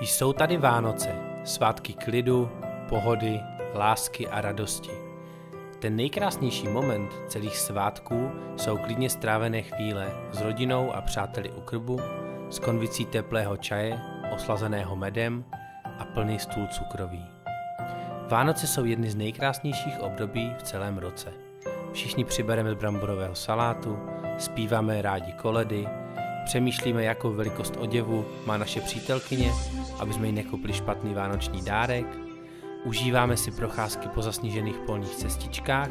Jsou tady Vánoce, svátky klidu, pohody, lásky a radosti. Ten nejkrásnější moment celých svátků jsou klidně strávené chvíle s rodinou a přáteli u krbu, s konvicí teplého čaje, oslazeného medem a plný stůl cukroví. Vánoce jsou jedny z nejkrásnějších období v celém roce. Všichni přibereme z bramborového salátu, zpíváme rádi koledy, přemýšlíme, jakou velikost oděvu má naše přítelkyně, aby jsme jí nekoupili špatný vánoční dárek, užíváme si procházky po zasněžených polních cestičkách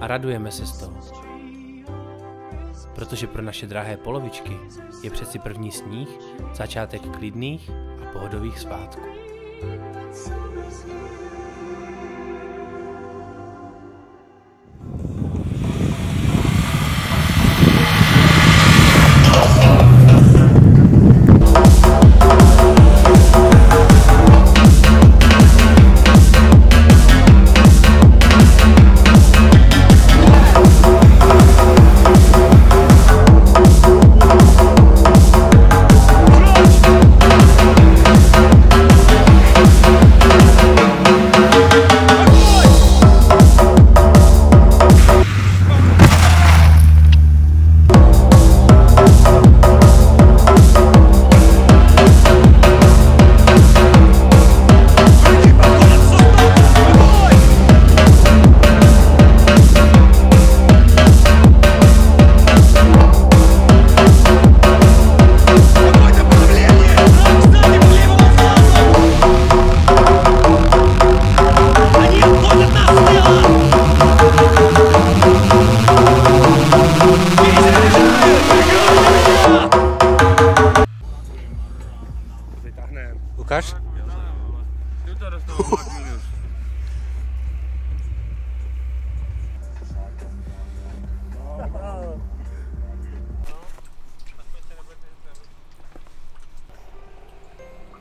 a radujeme se z toho. Protože pro naše drahé polovičky je přeci první sníh začátek klidných a pohodových svátků.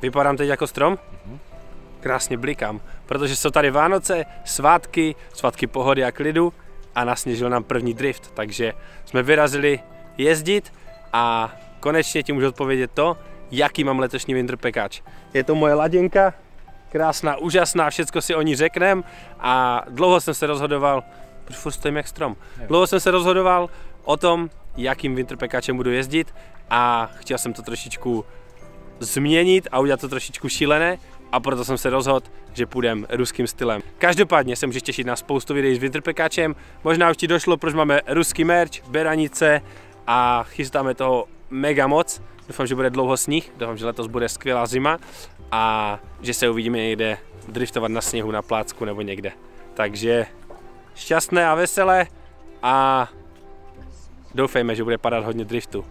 Vypadám teď jako strom? Krásně blikám, protože jsou tady Vánoce, svátky, svátky pohody a klidu a nasněžil nám první drift, takže jsme vyrazili jezdit a konečně ti můžu odpovědět to, jaký mám letošní winter pekáč. Je to moje laděnka, krásná, úžasná, všecko si o ní řeknem. A dlouho jsem se rozhodoval, proč furt stojím jak strom, dlouho jsem se rozhodoval o tom, jakým winter pekáčem budu jezdit a chtěl jsem to trošičku změnit a udělat to trošičku šílené a proto jsem se rozhodl, že půjdem ruským stylem. Každopádně se můžeš těšit na spoustu videí s Winterpekáčem, možná už ti došlo, proč máme ruský merch, beranice a chystáme toho mega moc. Doufám, že bude dlouho sníh, doufám, že letos bude skvělá zima a že se uvidíme někde driftovat na sněhu, na plácku nebo někde. Takže šťastné a veselé a doufejme, že bude padat hodně driftu.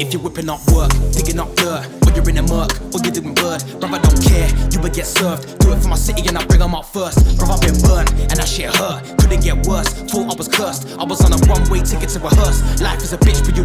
If you're whipping up work, digging up dirt, or you're in a murk, or you're doing bird, brother, I don't care, you would get served. Do it for my city and I bring them up first. Brother, I've been burnt, and that shit hurt. Couldn't get worse, thought I was cursed. I was on a one way ticket to rehearse. Life is a bitch, but you